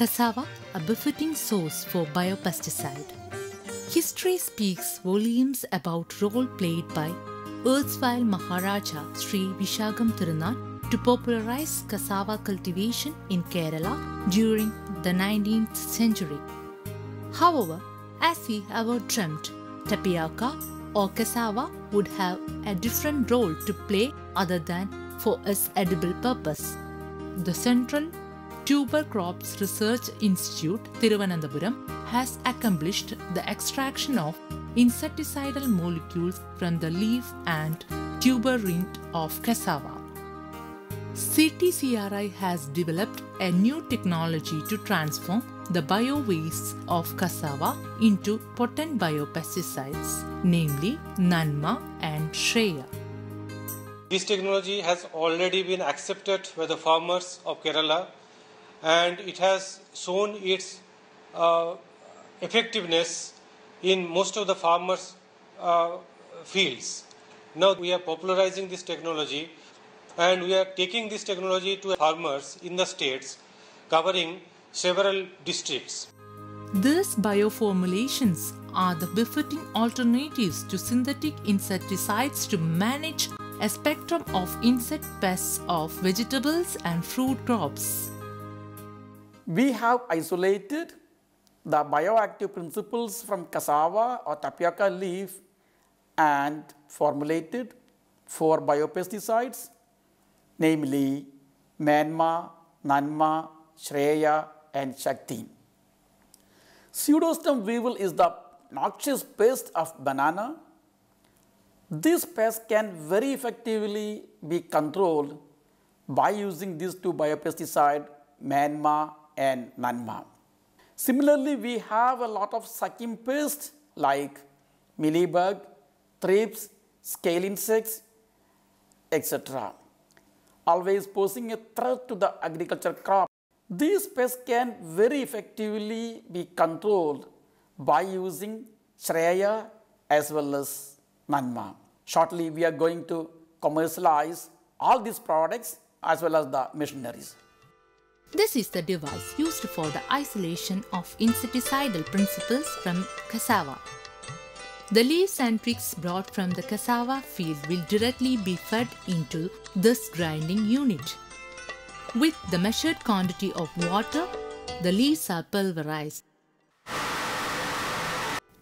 cassava a befitting source for biopesticide. History speaks volumes about role played by erstwhile Maharaja Sri Vishakham Tirunal to popularize cassava cultivation in Kerala during the 19th century. However, as we ever dreamt, tapioca or cassava would have a different role to play other than for its edible purpose. The Central Tuber Crops Research Institute, Thiruvananthapuram, has accomplished the extraction of insecticidal molecules from the leaf and tuber rind of cassava. CTCRI has developed a new technology to transform the bio-waste of cassava into potent biopesticides, namely Nanma and Shreya. This technology has already been accepted by the farmers of Kerala and it has shown its uh, effectiveness in most of the farmers' uh, fields. Now we are popularizing this technology and we are taking this technology to farmers in the states covering several districts. These bioformulations are the befitting alternatives to synthetic insecticides to manage a spectrum of insect pests of vegetables and fruit crops. We have isolated the bioactive principles from cassava or tapioca leaf and formulated four biopesticides, namely Menma, Nanma, Shreya, and Shakti. Pseudostem weevil is the noxious pest of banana. This pest can very effectively be controlled by using these two biopesticides, Menma and Nanma. Similarly, we have a lot of sucking pests like mealybug, thrips, scale insects, etc. Always posing a threat to the agriculture crop. These pests can very effectively be controlled by using Shreya as well as Nanma. Shortly, we are going to commercialize all these products as well as the machineries. This is the device used for the isolation of insecticidal principles from cassava. The leaves and twigs brought from the cassava field will directly be fed into this grinding unit. With the measured quantity of water, the leaves are pulverized.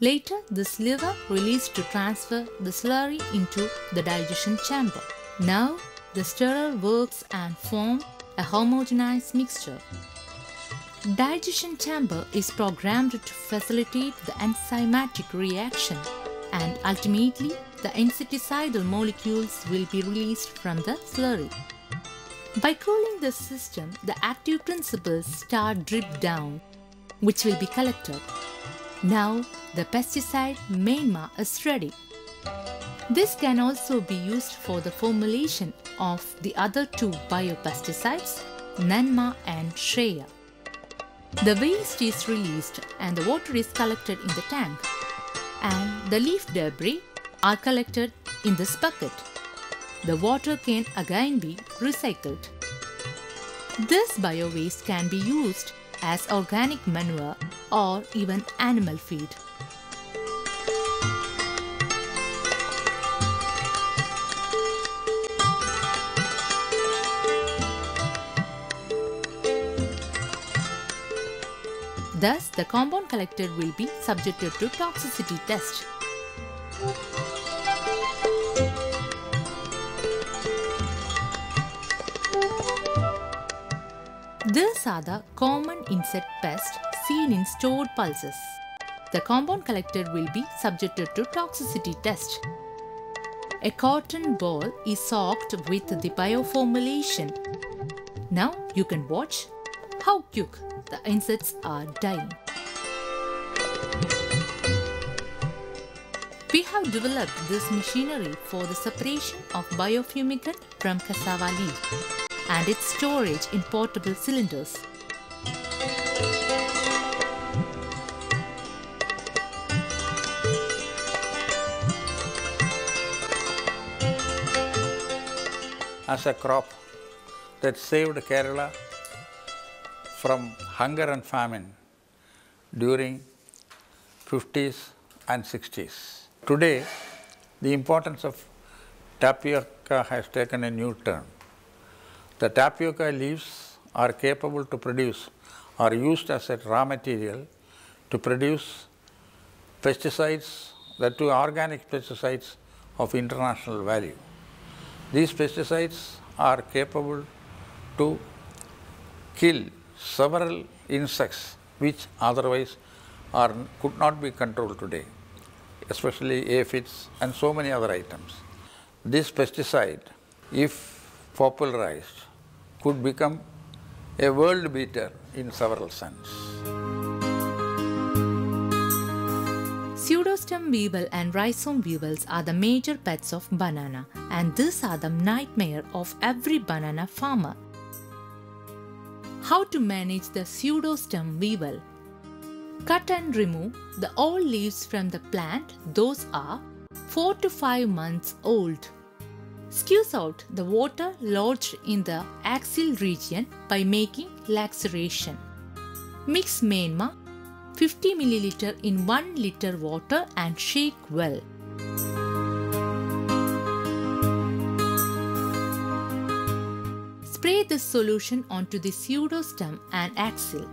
Later, the lever released to transfer the slurry into the digestion chamber. Now, the stirrer works and form a homogenized mixture. Digestion chamber is programmed to facilitate the enzymatic reaction and ultimately the insecticidal molecules will be released from the slurry. By cooling the system, the active principles start drip down, which will be collected. Now, the pesticide Menma is ready. This can also be used for the formulation of the other two biopesticides, Nanma and Shreya. The waste is released and the water is collected in the tank and the leaf debris are collected in this bucket. The water can again be recycled. This bio-waste can be used as organic manure or even animal feed. Thus, the compound collected will be subjected to toxicity test. These are the common insect pests seen in stored pulses. The compound collected will be subjected to toxicity test. A cotton ball is soaked with the bioformulation. Now you can watch how quick the insects are dying. We have developed this machinery for the separation of biofumigant from cassava leaf and its storage in portable cylinders. as a crop that saved Kerala from hunger and famine during 50s and 60s. Today, the importance of tapioca has taken a new turn. The tapioca leaves are capable to produce are used as a raw material to produce pesticides, that too organic pesticides of international value. These pesticides are capable to kill several insects which otherwise are, could not be controlled today, especially aphids and so many other items. This pesticide, if popularized, could become a world beater in several sense. Pseudostem weevil and rhizome weevils are the major pests of banana, and these are the nightmare of every banana farmer. How to manage the pseudostem weevil? Cut and remove the old leaves from the plant, those are 4 to 5 months old. Squeeze out the water lodged in the axial region by making laceration. Mix Menma 50 ml in 1 liter water and shake well. Spray this solution onto the pseudostem and axil.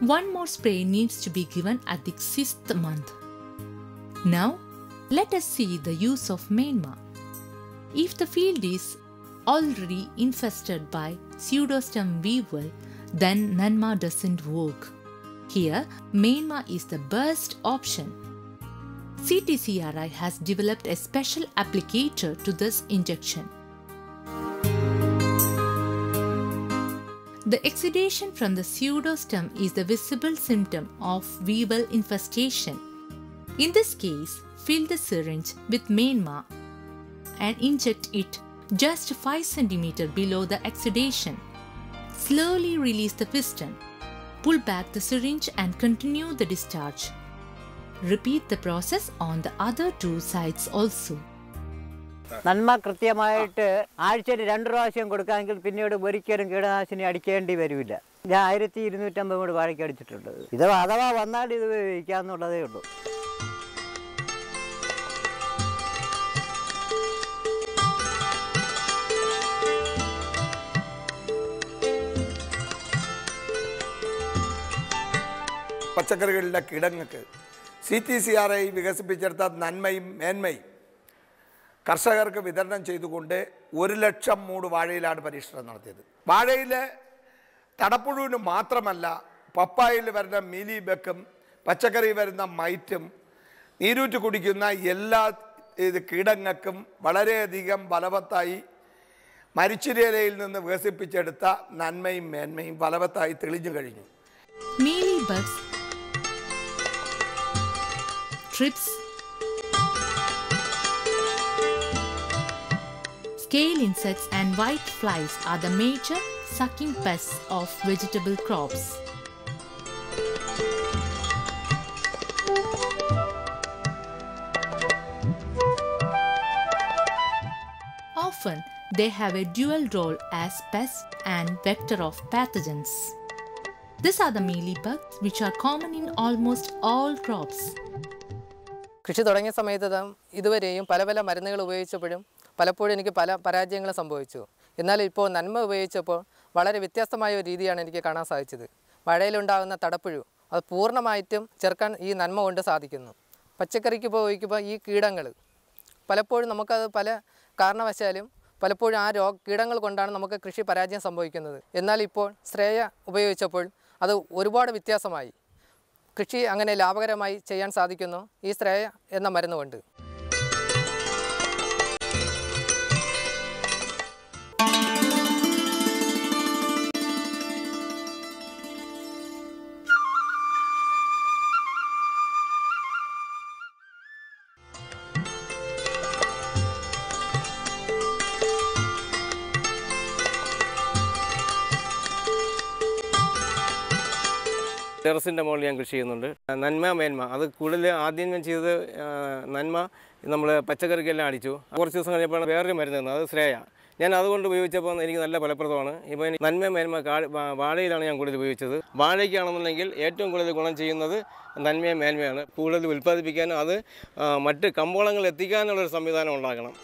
One more spray needs to be given at the sixth month. Now, let us see the use of Menma. If the field is already infested by pseudostem weevil, then Nanma doesn't work. Here, Menma is the best option. CTCRI has developed a special applicator to this injection. The exudation from the pseudostem is the visible symptom of weevil infestation. In this case, fill the syringe with Menma and inject it just 5 cm below the exudation. Slowly release the piston. Pull back the syringe and continue the discharge. Repeat the process on the other two sides also. നന്മ കൃത്യമായിട്ട് ആഴ്ചയിൽ രണ്ട് പ്രാവശ്യം കൊടുക്കാമെങ്കിൽ പിന്നീട് ഒരിക്കലും കീടനാശിനി അടിക്കേണ്ടി വരില്ല. ഞാൻ ആയിരത്തി ഇരുന്നൂറ്റമ്പത് കൂടി വാഴയ്ക്ക് അടിച്ചിട്ടുണ്ട്. ഇത് അഥവാ വന്നാൽ ഇത് ഉപയോഗിക്കാന്നുള്ളതേ ഉള്ളൂ. പച്ചക്കറികളിലെ കിടങ്ങൾക്ക് C T C R I വികസിപ്പിച്ചെടുത്ത നന്മയും മേന്മയും കർഷകർക്ക് വിതരണം ചെയ്തുകൊണ്ട് ഒരു ലക്ഷം മൂട് വാഴയിലാണ് പരീക്ഷണം നടത്തിയത്. വാഴയിൽ തടപ്പുഴുവിന് മാത്രമല്ല പപ്പായിൽ വരുന്ന മീലി ബെക്കും പച്ചക്കറി വരുന്ന മൈറ്റും നീരൂറ്റ് കുടിക്കുന്ന എല്ലാ ഇത് കീടങ്ങൾക്കും വളരെയധികം ബലവത്തായി മരിച്ചിരയിലയിൽ നിന്ന് വികസിപ്പിച്ചെടുത്ത നന്മയും മേന്മയും ബലവത്തായി തെളിഞ്ഞു കഴിഞ്ഞു. Mealybugs, scale insects, and white flies are the major sucking pests of vegetable crops. Often, they have a dual role as pest and vector of pathogens. These are the mealybugs, which are common in almost all crops. കൃഷി തുടങ്ങിയ സമയത്ത് ദാ ഇതുവരെയും പല പല മരുന്നുകൾ ഉപയോഗിച്ചപ്പോഴും പലപ്പോഴും എനിക്ക് പല പരാജയങ്ങളും സംഭവിച്ചു. എന്നാൽ ഇപ്പോൾ നന്മ ഉപയോഗിച്ചപ്പോൾ വളരെ വ്യത്യസ്തമായ ഒരു രീതിയാണ് എനിക്ക് കാണാൻ സാധിച്ചത്. മഴയിലുണ്ടാകുന്ന തടപ്പുഴു അത് പൂർണമായിട്ടും ചെറുക്കാൻ ഈ നന്മ കൊണ്ട് സാധിക്കുന്നു. പച്ചക്കറിക്ക് ഉപയോഗിക്കുമ്പോൾ ഈ കീടങ്ങൾ പലപ്പോഴും നമുക്കത് പല കാരണവശാലും പലപ്പോഴും ആ രോഗ കീടങ്ങൾ കൊണ്ടാണ് നമുക്ക് കൃഷി പരാജയം സംഭവിക്കുന്നത്. എന്നാൽ ഇപ്പോൾ ശ്രേയ ഉപയോഗിച്ചപ്പോൾ അത് ഒരുപാട് വ്യത്യാസമായി. കൃഷി അങ്ങനെ ലാഭകരമായി ചെയ്യാൻ സാധിക്കുന്നു ഈ ശ്രേയ എന്ന മരുന്ന് കൊണ്ട്. ടെറസിന്റെ മുകളിൽ ഞാൻ കൃഷി ചെയ്യുന്നുണ്ട്. നന്മ മേന്മ. അത് കൂടുതൽ ആദ്യം ഞാൻ ചെയ്തത് നന്മ നമ്മൾ പച്ചക്കറിക്കെല്ലാം അടിച്ചു. കുറച്ച് ദിവസം കഴിഞ്ഞപ്പോൾ വേറൊരു മരുന്ന് തന്നു അത് ശ്രേയ. ഞാൻ അതുകൊണ്ട് ഉപയോഗിച്ചപ്പോൾ എനിക്ക് നല്ല ഫലപ്രദമാണ്. ഇപ്പോൾ എനിക്ക് നന്മ മേന്മ വാഴയിലാണ് ഞാൻ കൂടുതൽ ഉപയോഗിച്ചത്. വാഴയ്ക്കാണെന്നുണ്ടെങ്കിൽ ഏറ്റവും കൂടുതൽ ഗുണം ചെയ്യുന്നത് നന്മയും മേന്മയാണ്. കൂടുതൽ ഉൽപ്പാദിപ്പിക്കാനും അത് മറ്റ് കമ്പോളങ്ങളിൽ എത്തിക്കാനുള്ളൊരു സംവിധാനം ഉണ്ടാക്കണം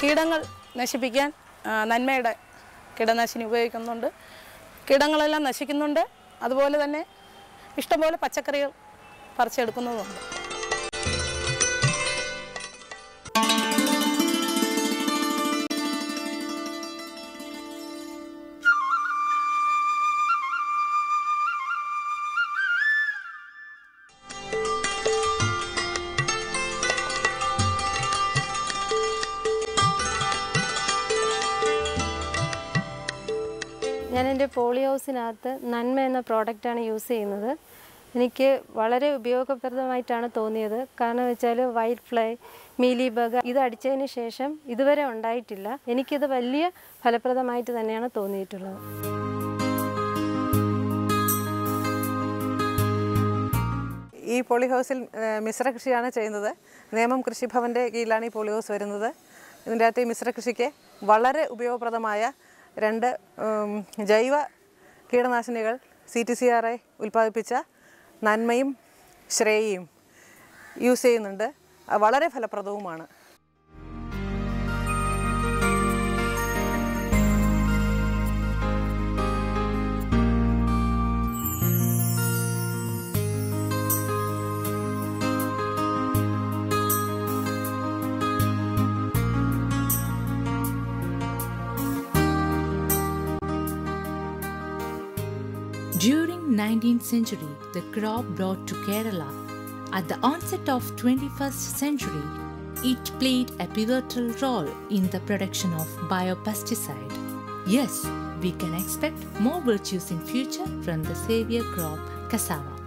കീടങ്ങൾ നശിപ്പിക്കാൻ നന്മയുടെ കീടനാശിനി ഉപയോഗിക്കുന്നുണ്ട്. കീടങ്ങളെല്ലാം നശിക്കുന്നുണ്ട്. അതുപോലെ തന്നെ ഇഷ്ടംപോലെ പച്ചക്കറികൾ പറിച്ചെടുക്കുന്നതുമുണ്ട്. എന്റെ പോളി ഹൗസിനകത്ത് നന്മ എന്ന പ്രോഡക്റ്റാണ് യൂസ് ചെയ്യുന്നത്. എനിക്ക് വളരെ ഉപയോഗപ്രദമായിട്ടാണ് തോന്നിയത്. കാരണം വെച്ചാൽ വൈറ്റ് ഫ്ലൈ മീലി ബഗ ഇത് അടിച്ചതിന് ശേഷം ഇതുവരെ ഉണ്ടായിട്ടില്ല. എനിക്കിത് വലിയ ഫലപ്രദമായിട്ട് തന്നെയാണ് തോന്നിയിട്ടുള്ളത്. ഈ പോളി ഹൗസിൽ മിശ്ര കൃഷിയാണ് ചെയ്യുന്നത്. നേമം കൃഷിഭവന്റെ കീഴിലാണ് ഈ പോളി ഹൗസ് വരുന്നത്. ഇതിന്റെ അകത്ത് ഈ മിശ്ര കൃഷിക്ക് വളരെ ഉപയോഗപ്രദമായ രണ്ട് ജൈവ കീടനാശിനികൾ C T C R I ഉൽപ്പാദിപ്പിച്ച നന്മയും ശ്രേയയും യൂസ് ചെയ്യുന്നുണ്ട്. വളരെ ഫലപ്രദവുമാണ്. 19th century, the crop brought to Kerala. At the onset of 21st century, it played a pivotal role in the production of biopesticide. Yes, we can expect more virtues in future from the savior crop cassava.